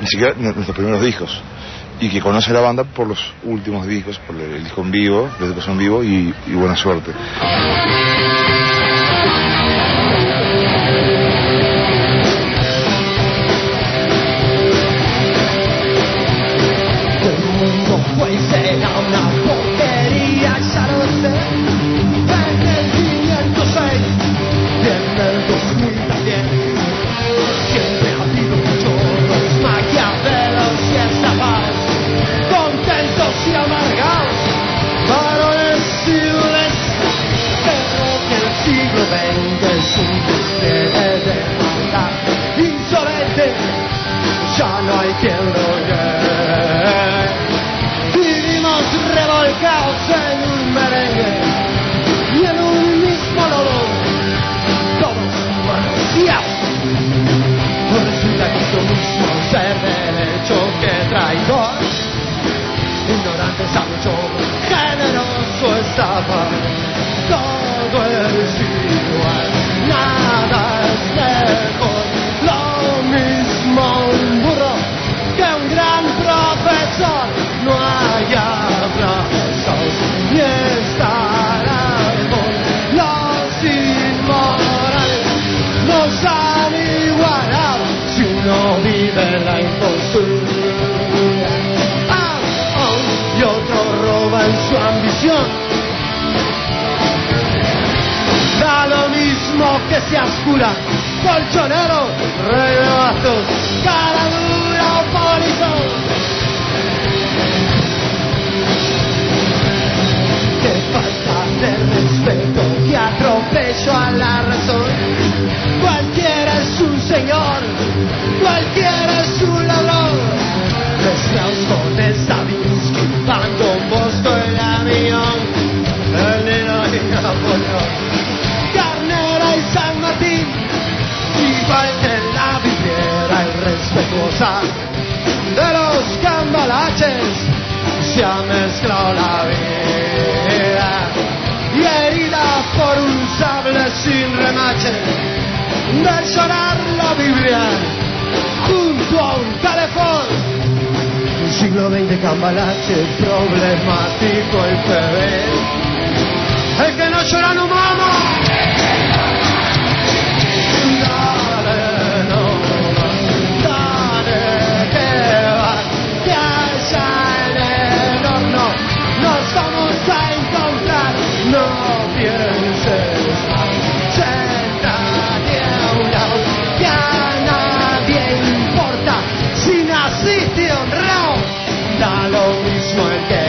ni siquiera nuestros primeros discos. Y que conoce la banda por los últimos discos, por el disco en vivo, los discos en vivo y, y buena suerte. Hay quien lo. Vivimos revolcados en un merengue y en un mismo lodo, todos. Pues resulta que mismo ser derecho que traidor, ignorante, sabio, generoso, ambición. Da lo mismo que seas cura, colchonero, rey de bastos, cara dura o polizón. Qué falta de respeto, que atropello a la razón. Cualquiera es un señor, respetuosa de los cambalaches, se ha mezclado la vida y herida por un sable sin remache, de llorar la Biblia junto a un calefón. Un siglo XX cambalache, problemático el bebé. No pienes, se nadie a un lado, ya nadie importa, si naciste honrado, da lo mismo el que.